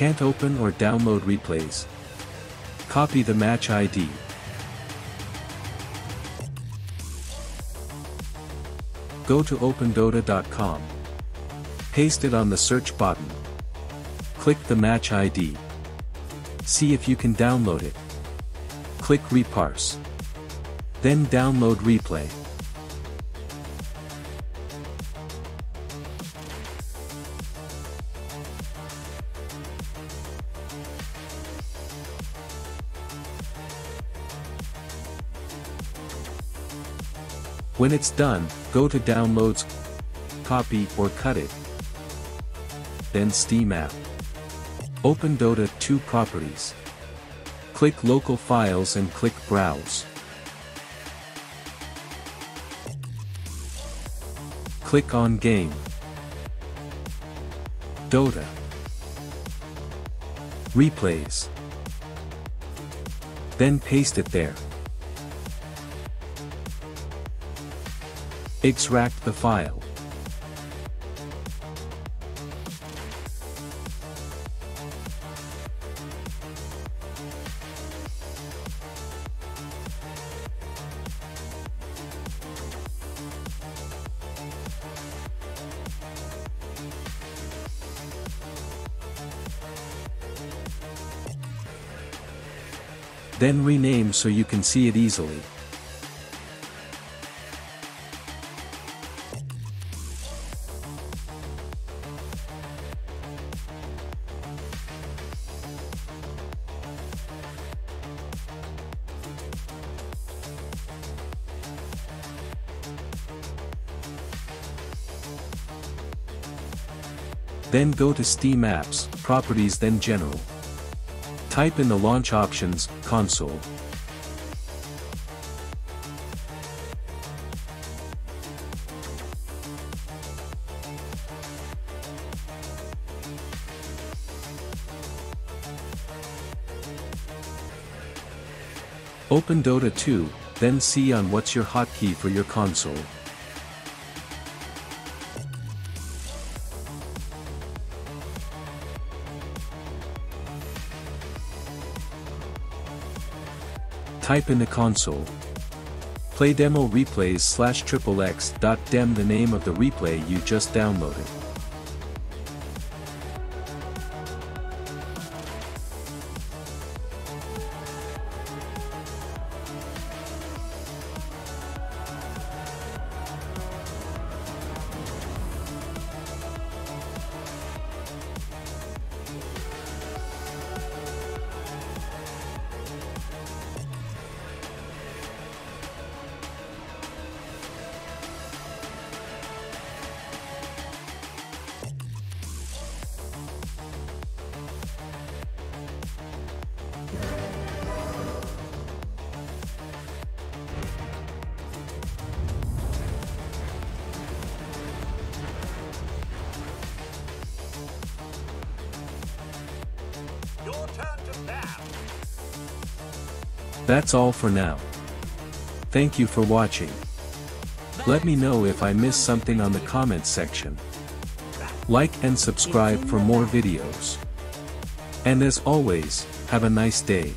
Can't open or download replays. Copy the match ID. Go to opendota.com. Paste it on the search button. Click the match ID. See if you can download it. Click reparse. Then download replay. When it's done, go to Downloads, copy or cut it. Then Steam app. Open Dota 2 properties. Click Local Files and click Browse. Click on Game. Dota. Replays. Then paste it there. Extract the file. Then rename so you can see it easily. Then go to Steam Apps, Properties then General. Type in the launch options, console. Open Dota 2, then see on what's your hotkey for your console. Type in the console. Play demo replays slash triple x dot dem the name of the replay you just downloaded. That's all for now. Thank you for watching. Let me know if I missed something on the comments section. Like and subscribe for more videos. And as always, have a nice day.